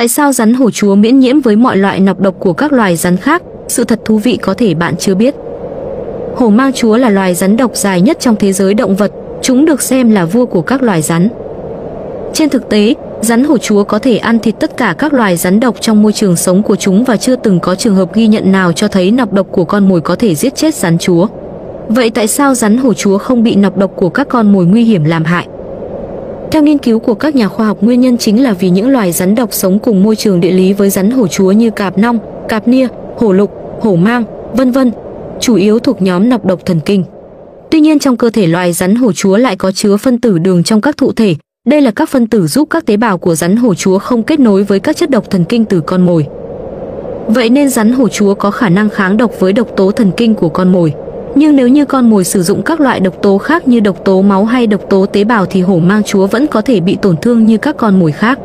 Tại sao rắn hổ chúa miễn nhiễm với mọi loại nọc độc của các loài rắn khác? Sự thật thú vị có thể bạn chưa biết. Hổ mang chúa là loài rắn độc dài nhất trong thế giới động vật, chúng được xem là vua của các loài rắn. Trên thực tế, rắn hổ chúa có thể ăn thịt tất cả các loài rắn độc trong môi trường sống của chúng và chưa từng có trường hợp ghi nhận nào cho thấy nọc độc của con mồi có thể giết chết rắn chúa. Vậy tại sao rắn hổ chúa không bị nọc độc của các con mồi nguy hiểm làm hại? Theo nghiên cứu của các nhà khoa học nguyên nhân chính là vì những loài rắn độc sống cùng môi trường địa lý với rắn hổ chúa như cạp nong, cạp nia, hổ lục, hổ mang, vân vân, chủ yếu thuộc nhóm nọc độc thần kinh. Tuy nhiên trong cơ thể loài rắn hổ chúa lại có chứa phân tử đường trong các thụ thể. Đây là các phân tử giúp các tế bào của rắn hổ chúa không kết nối với các chất độc thần kinh từ con mồi. Vậy nên rắn hổ chúa có khả năng kháng độc với độc tố thần kinh của con mồi. Nhưng nếu như con mồi sử dụng các loại độc tố khác như độc tố máu hay độc tố tế bào thì hổ mang chúa vẫn có thể bị tổn thương như các con mồi khác.